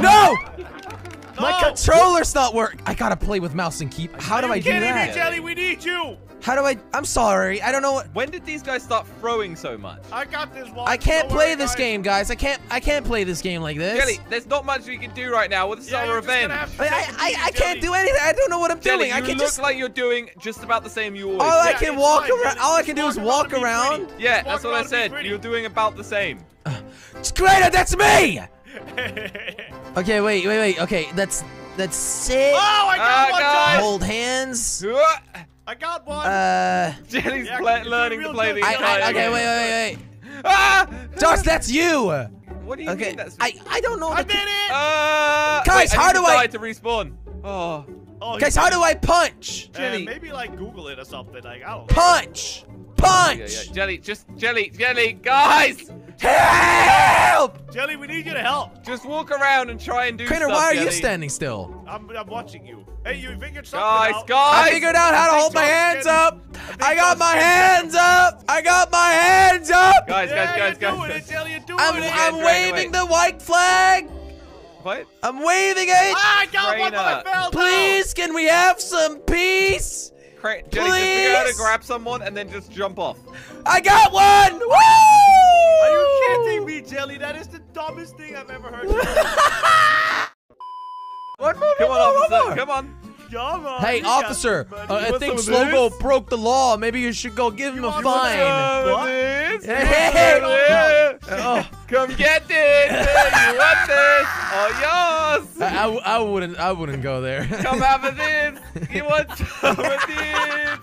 No! My No! controller's not working. I gotta play with mouse and keep. How do I do Get in here, that? Jelly. We need you. How do I? I'm sorry. I don't know what. When did these guys start throwing so much? I got this one. I can't Don't play worry, this guys. game, guys. I can't. I can't play this game like this. Jelly, there's not much we can do right now. Well, this is Yeah, our you're just gonna revenge. have to I, I, I, I can't do anything. I don't know what I'm Jelly, doing. I you can look just. like you're doing just about the same you always all I can walk fine, around. All I can do is walk walk around and be around. pretty. Yeah, that's what I around and be said. You're doing about the same. Skrater, that's me. Okay, wait, wait, wait. Okay, that's that's sit. oh, I got Ah, one, guys. Hold hands. I got one. Uh, Jelly's Yeah, pla- learning to play good. the I, entire I, okay, game. wait, wait, wait, Ah! wait. Josh, that's you. What do you Okay, mean that's... I, I don't know. I did it. Uh, Guys, wait, how do to I- die to respawn? Oh. oh, Guys, how do I punch? it. Uh, Jelly. maybe like Google it or something. Like I don't. know. Punch! Yeah, Punch! yeah. Jelly, just jelly, jelly, guys! Help! Jelly, we need you to help. Just walk around and try and do Crainer, stuff, why are you standing still? I'm, I'm watching you. Hey, you figured something Guys, out. guys! I figured out how to hold my hands up. think I got my hands up. I got my hands up. Guys, Yeah, guys, you're guys, doing guys. it, Jelly. You're doing I'm, it. I'm Dragon, waving wait. the white flag. What? I'm waving it. Ah, I got one, but I fell down. Please, can we have some peace? Cra- Jelly, just figure out how to grab someone and then just jump off. I got one. Woo! Are you kidding me, Jelly? That is the dumbest thing I've ever heard. One more, Come one on, more, one officer. more. Come on. Come on. Hey, you officer, this, uh, I think some of Slogo this? broke the law. Maybe you should go give him a want fine. some? What? This? Hey, Oh, Come get this. You want this? Oh, yours. I, I, I wouldn't. I wouldn't go there. Come have a this. You want some of this?